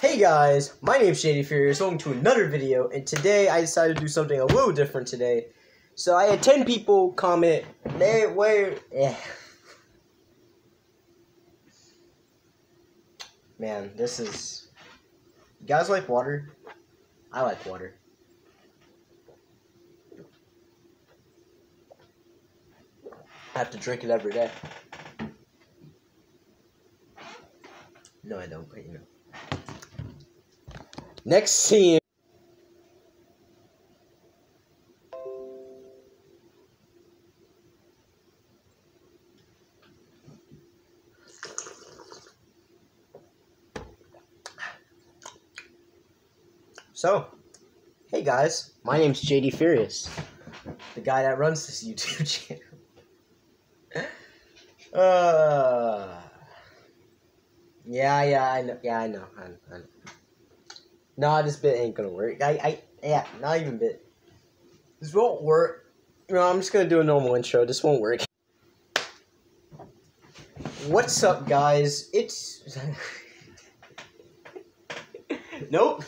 Hey guys, my name's JD Furious. Welcome to another video, and today I decided to do something a little different today. So I had 10 people comment, they where eh. Man, this is You guys like water? I like water. I have to drink it every day. No, I don't, but you know. Next scene. So, hey guys, my name's JD Furious, the guy that runs this YouTube channel. uh, yeah, yeah, I know, yeah, I know, I know. I know. Nah, this bit ain't gonna work. I, I, yeah, not even bit. This won't work. No, I'm just gonna do a normal intro. This won't work. What's up, guys? It's nope.